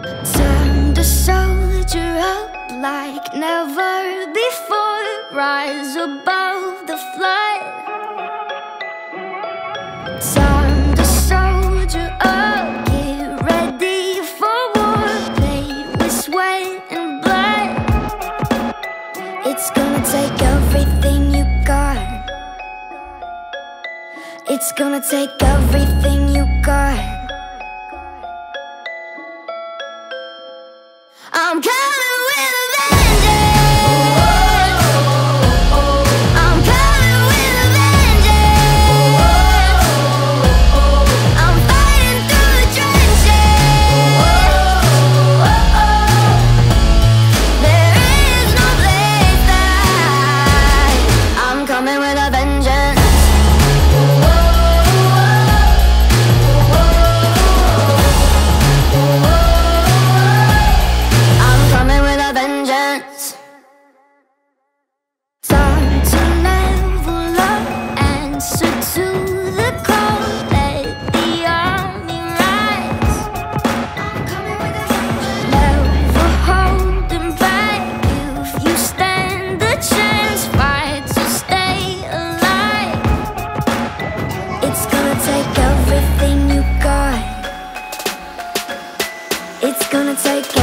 Turn the soldier up like never before. Rise above the flood. Turn the soldier up. Get ready for war. Play with sweat and blood. It's gonna take everything you got. It's gonna take everything you got. I'm coming with a take